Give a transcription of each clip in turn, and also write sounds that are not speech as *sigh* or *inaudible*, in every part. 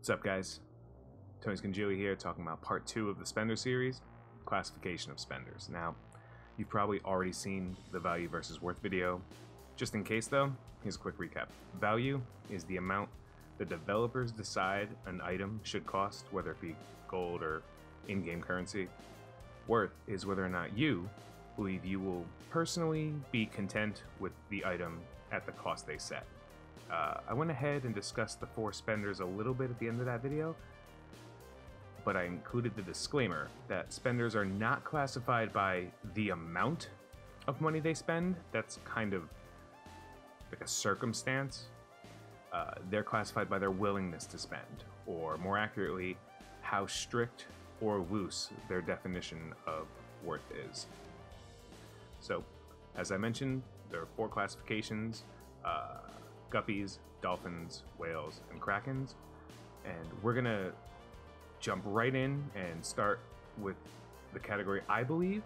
What's up, guys? Tony Scungili here, talking about part two of the Spender series, classification of spenders. Now, you've probably already seen the value versus worth video. Just in case, though, here's a quick recap. Value is the amount the developers decide an item should cost, whether it be gold or in-game currency. Worth is whether or not you believe you will personally be content with the item at the cost they set. Uh, I went ahead and discussed the four spenders a little bit at the end of that video, but I included the disclaimer that spenders are not classified by the amount of money they spend. That's kind of like a circumstance. Uh, they're classified by their willingness to spend, or more accurately, how strict or loose their definition of worth is. So, as I mentioned, there are four classifications uh, guppies, dolphins, whales, and krakens. And we're gonna jump right in and start with the category I believe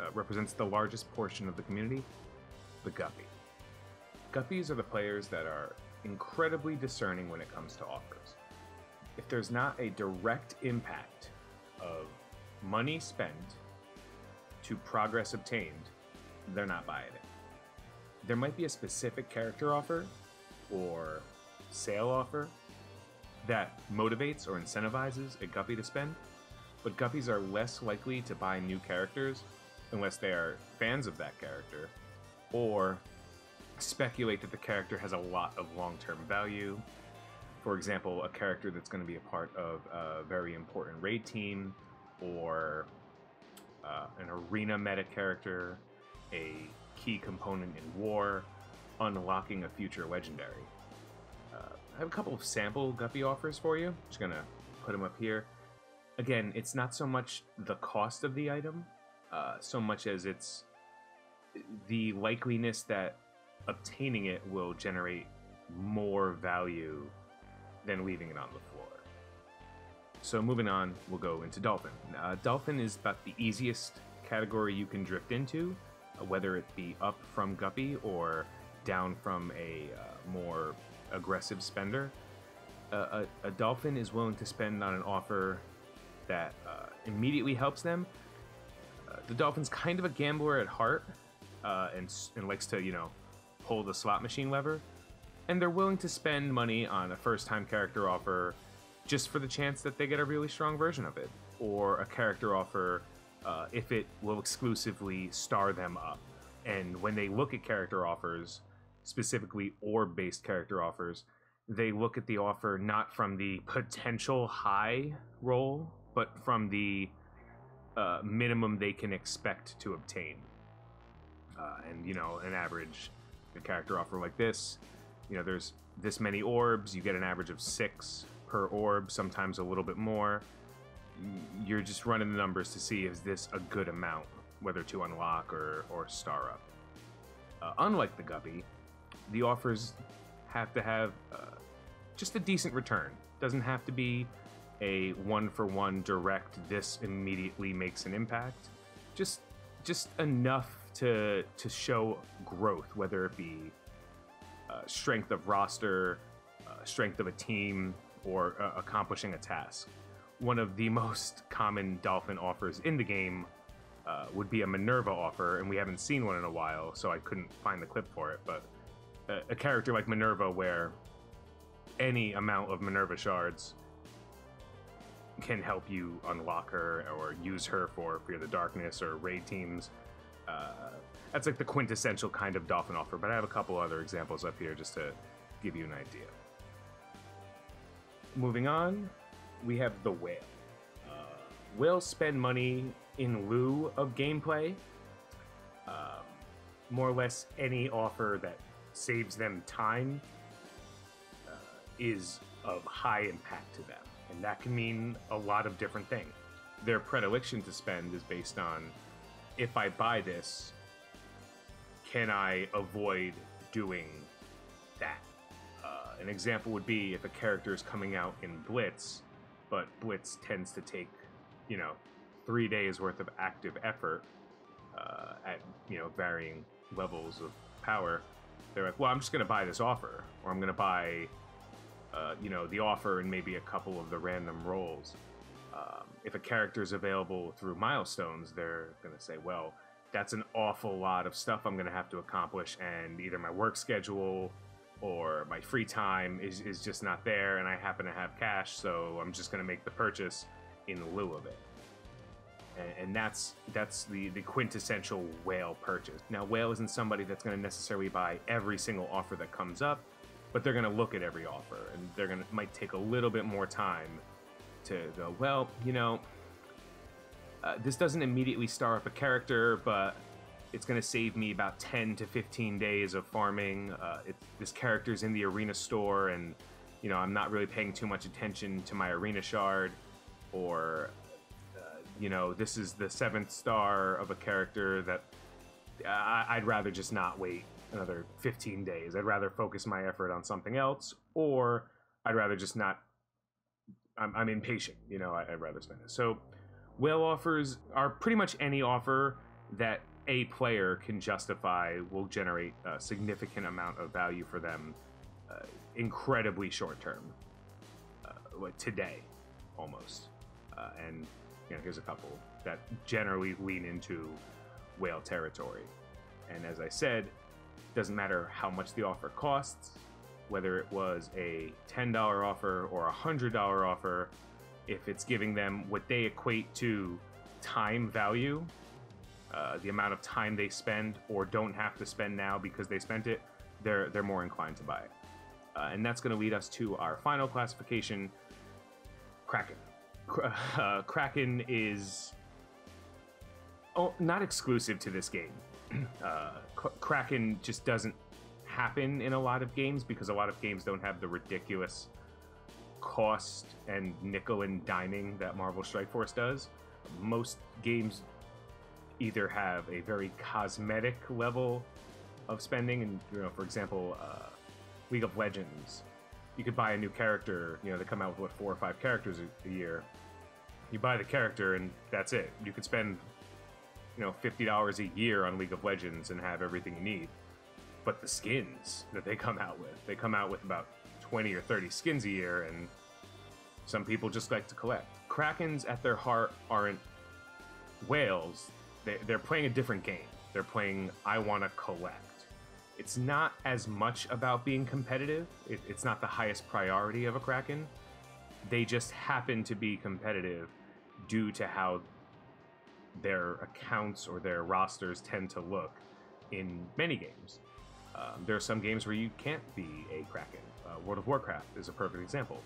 uh, represents the largest portion of the community the guppy. Guppies are the players that are incredibly discerning when it comes to offers. If there's not a direct impact of money spent to progress obtained, they're not buying it. There might be a specific character offer or sale offer that motivates or incentivizes a guppy to spend, but guppies are less likely to buy new characters unless they are fans of that character or speculate that the character has a lot of long-term value. For example, a character that's going to be a part of a very important raid team or uh, an arena meta character, a key component in war, unlocking a future legendary. Uh, I have a couple of sample Guppy offers for you. Just gonna put them up here. Again, it's not so much the cost of the item, uh, so much as it's the likeliness that obtaining it will generate more value than leaving it on the floor. So moving on, we'll go into Dolphin. Uh, Dolphin is about the easiest category you can drift into, whether it be up from Guppy or down from a uh, more aggressive spender. Uh, a, a, Dolphin is willing to spend on an offer that uh, immediately helps them. Uh, the Dolphin's kind of a gambler at heart and, and likes to, you know, pull the slot machine lever. And they're willing to spend money on a first time character offer just for the chance that they get a really strong version of it, or a character offer uh, if it will exclusively star them up. And when they look at character offers, specifically orb based character offers, they look at the offer not from the potential high roll, but from the uh, minimum they can expect to obtain. Uh, and, you know, an average a character offer like this, you know, there's this many orbs, you get an average of six per orb, sometimes a little bit more. You're just running the numbers to see is this a good amount, whether to unlock or, or star up. Uh, unlike the Guppy, the offers have to have uh, just a decent return. Doesn't have to be a one for one direct. This immediately makes an impact. Just just enough to to show growth, whether it be uh, strength of roster, uh, strength of a team, or uh, accomplishing a task. One of the most common Dolphin offers in the game uh, would be a Minerva offer, and we haven't seen one in a while, so I couldn't find the clip for it. But a, a character like Minerva, where any amount of Minerva shards can help you unlock her or use her for Fear the Darkness or raid teams. Uh, that's like the quintessential kind of dolphin offer, but I have a couple other examples up here just to give you an idea. Moving on, we have the whale. Uh, whales spend money in lieu of gameplay. Um, more or less any offer that saves them time uh, is of high impact to them. And that can mean a lot of different things. Their predilection to spend is based on if I buy this, can I avoid doing that? Uh, an example would be if a character is coming out in Blitz, but Blitz tends to take, you know, three days worth of active effort uh, at, you know, varying levels of power. They're like, well, I'm just going to buy this offer, or I'm going to buy uh, you know, the offer and maybe a couple of the random rolls. Um, if a character is available through milestones, they're going to say, well, that's an awful lot of stuff I'm going to have to accomplish, and either my work schedule or my free time is, is just not there, and I happen to have cash, so I'm just going to make the purchase in lieu of it. And, and that's that's the, the quintessential whale purchase. Now, whale isn't somebody that's going to necessarily buy every single offer that comes up, but they're going to look at every offer, and they're going to might take a little bit more time to go. Well, you know, uh, this doesn't immediately star up a character, but it's going to save me about 10 to 15 days of farming. Uh, it, this character's in the arena store, and you know I'm not really paying too much attention to my arena shard, or uh, you know this is the seventh star of a character that I, I'd rather just not wait another 15 days. I'd rather focus my effort on something else, or I'd rather just not. I'm, I'm impatient, you know. I, I'd rather spend it. So, whale offers are pretty much any offer that a player can justify will generate a significant amount of value for them uh, incredibly short term uh, today almost. Uh, and you know here's a couple that generally lean into whale territory. And as i said doesn't matter how much the offer costs whether it was a $10 offer or a $100 offer if it's giving them what they equate to time value uh, the amount of time they spend or don't have to spend now because they spent it, they're they're more inclined to buy it. Uh, and that's going to lead us to our final classification, Kraken. *laughs* Uh, Kraken is oh, not exclusive to this game. *clears throat* Uh, Kraken just doesn't happen in a lot of games because a lot of games don't have the ridiculous cost and nickel and diming that Marvel Strike Force does. Most games either have a very cosmetic level of spending, and you know, for example, uh, League of Legends, you could buy a new character. You know, they come out with what four or five characters a, a year. You buy the character, and that's it. You could spend, you know, fifty dollars a year on League of Legends and have everything you need. But the skins that they come out with, they come out with about twenty or thirty skins a year, and some people just like to collect. Krakens at their heart aren't whales they, they're playing a different game. They're playing I want to collect. It's not as much about being competitive. It, it's not the highest priority of a Kraken. They just happen to be competitive due to how their accounts or their rosters tend to look in many games. Um, there are some games where you can't be a Kraken. Uh, World of Warcraft is a perfect example.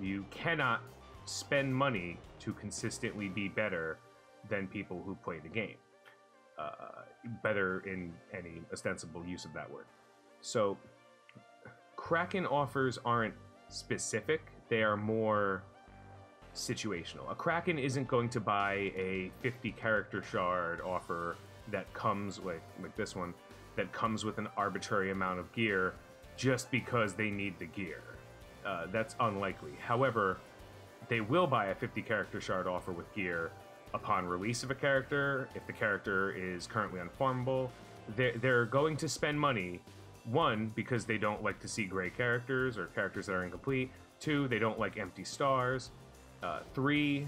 You cannot spend money to consistently be better than people who play the game. Uh, better in any ostensible use of that word. So, Kraken offers aren't specific, they are more situational. A Kraken isn't going to buy a 50 character shard offer that comes with, like this one, that comes with an arbitrary amount of gear just because they need the gear. Uh, that's unlikely. However, they will buy a 50 character shard offer with gear upon release of a character, if the character is currently unformable, they're, they're going to spend money. One, because they don't like to see gray characters or characters that are incomplete. Two, they don't like empty stars. Uh, three,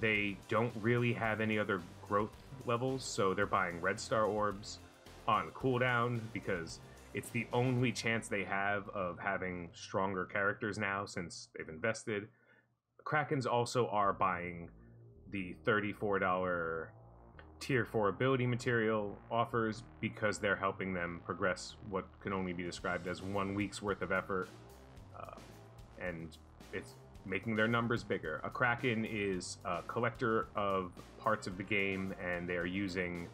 they don't really have any other growth levels, so they're buying red star orbs on cooldown because it's the only chance they have of having stronger characters now since they've invested. Krakens also are buying the $34 tier 4 ability material offers because they're helping them progress what can only be described as one week's worth of effort uh, and it's making their numbers bigger. A kraken is a collector of parts of the game and they are using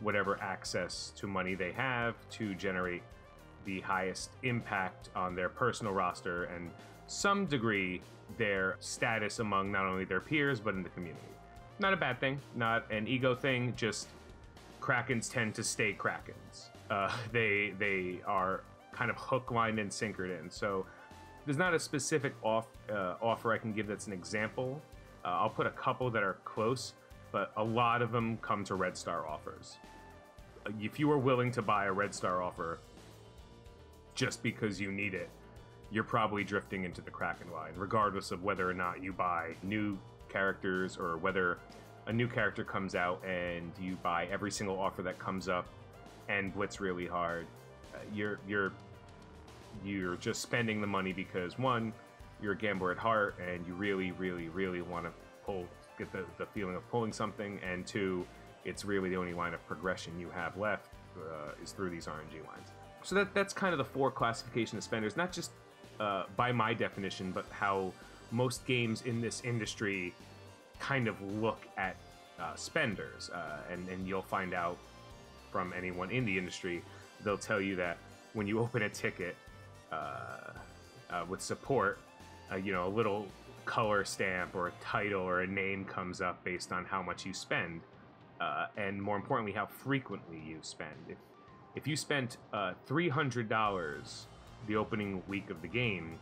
whatever access to money they have to generate the highest impact on their personal roster and some degree their status among not only their peers but in the community. Not a bad thing, not an ego thing. Just krakens tend to stay krakens. Uh, *laughs* they they are kind of hook, line, and sinkered in. So there's not a specific off uh, offer I can give that's an example. Uh, I'll put a couple that are close, but a lot of them come to Red Star offers. If you are willing to buy a Red Star offer just because you need it, you're probably drifting into the Kraken line, regardless of whether or not you buy new characters or whether a new character comes out and you buy every single offer that comes up and blitz really hard. Uh, you're you're you're just spending the money because one, you're a gambler at heart and you really, really, really want to pull get the, the feeling of pulling something, and two, it's really the only line of progression you have left uh, is through these RNG lines. So that that's kind of the four classification of spenders, not just uh, by my definition, but how most games in this industry kind of look at uh, spenders, uh, and and you'll find out from anyone in the industry, they'll tell you that when you open a ticket uh, uh, with support, uh, you know, a little color stamp or a title or a name comes up based on how much you spend, and more importantly, how frequently you spend. If if you spent uh, three hundred dollars the opening week of the game,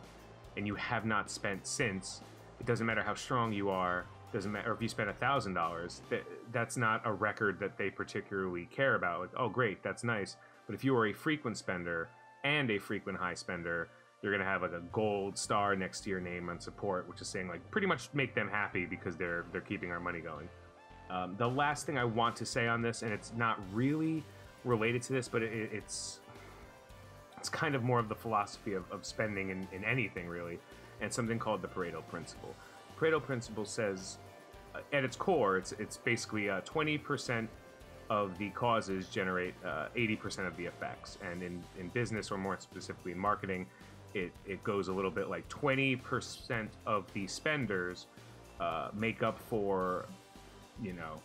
and you have not spent since, it doesn't matter how strong you are. Doesn't matter if you spent a thousand dollars. That that's not a record that they particularly care about. Like, oh, great, that's nice. But if you are a frequent spender and a frequent high spender, you're gonna have like a gold star next to your name on support, which is saying like pretty much make them happy because they're they're keeping our money going. Um, the last thing I want to say on this, and it's not really related to this, but it, it's it's kind of more of the philosophy of, of spending in, in anything really, and something called the Pareto principle. Pareto principle says, uh, at its core, it's it's basically uh, twenty percent of the causes generate uh, 80% of the effects. And in, in business, or more specifically in marketing, it, it goes a little bit like 20% of the spenders uh, make up for, you know,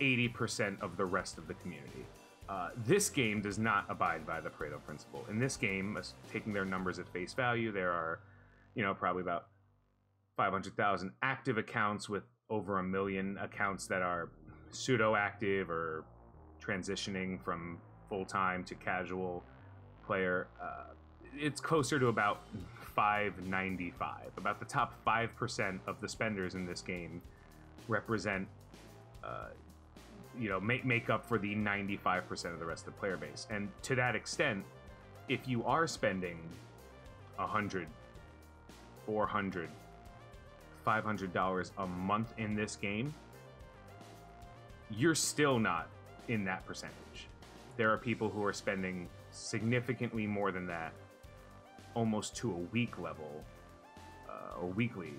80% of the rest of the community. Uh, this game does not abide by the Pareto principle. In this game, taking their numbers at face value, there are, you know, probably about 500,000 active accounts with over a million accounts that are pseudo active or transitioning from full time to casual player. Uh, it's closer to about 595. About the top 5% of the spenders in this game represent, uh, you know, make, make up for the 95% of the rest of the player base. And to that extent, if you are spending 100, 400, $500 a month in this game, you're still not in that percentage. There are people who are spending significantly more than that, almost to a week level uh, or weekly.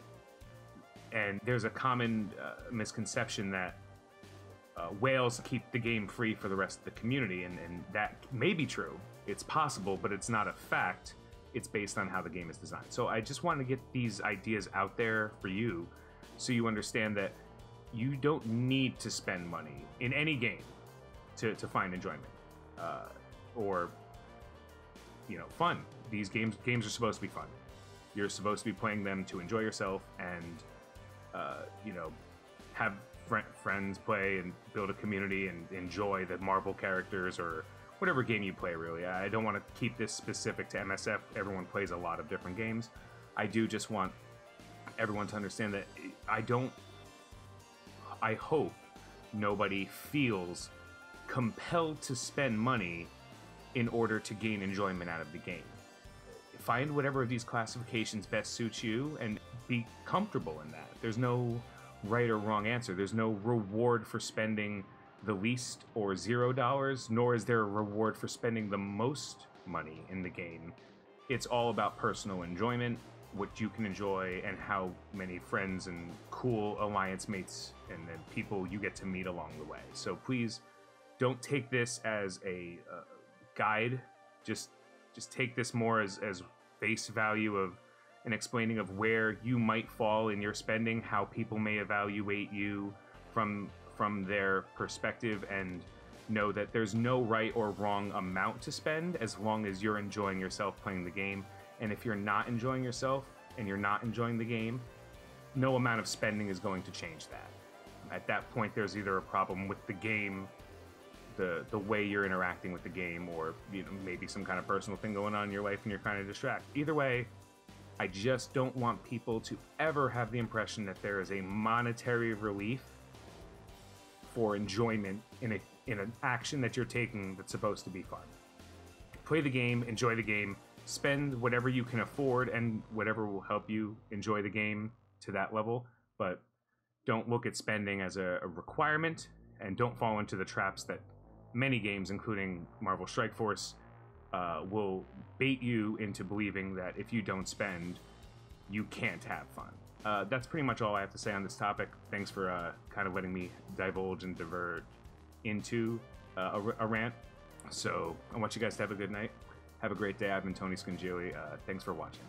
And there's a common uh, misconception that uh, whales keep the game free for the rest of the community, and, and that may be true. It's possible, but it's not a fact. It's based on how the game is designed. So I just want to get these ideas out there for you so you understand that you don't need to spend money in any game to, to find enjoyment uh, or you know fun. These games games are supposed to be fun. You're supposed to be playing them to enjoy yourself and uh, you know have fr- friends play and build a community and enjoy the Marvel characters or whatever game you play. Really, I don't want to keep this specific to MSF. Everyone plays a lot of different games. I do just want everyone to understand that I don't. I hope nobody feels compelled to spend money in order to gain enjoyment out of the game. Find whatever of these classifications best suits you and be comfortable in that. There's no right or wrong answer. There's no reward for spending the least or zero dollars, nor is there a reward for spending the most money in the game. It's all about personal enjoyment, what you can enjoy, and how many friends and cool alliance mates and then people you get to meet along the way. So please don't take this as a uh, guide. Just just take this more as as face value of an explaining of where you might fall in your spending, how people may evaluate you from from their perspective and know that there's no right or wrong amount to spend as long as you're enjoying yourself playing the game. And if you're not enjoying yourself and you're not enjoying the game, no amount of spending is going to change that. At that point, there's either a problem with the game the the way you're interacting with the game, or you know maybe some kind of personal thing going on in your life, and you're trying to distract. Either way, I just don't want people to ever have the impression that there is a monetary relief for enjoyment in a in an action that you're taking that's supposed to be fun. Play the game, enjoy the game, spend whatever you can afford and whatever will help you enjoy the game to that level, but don't look at spending as a, a requirement and don't fall into the traps that many games, including Marvel Strike Force, uh, will bait you into believing that if you don't spend, you can't have fun. Uh, that's pretty much all I have to say on this topic. Thanks for uh, kind of letting me divulge and diverge into uh, a, a, rant. So I want you guys to have a good night. Have a great day. I've been Tony Scungili. Uh, thanks for watching.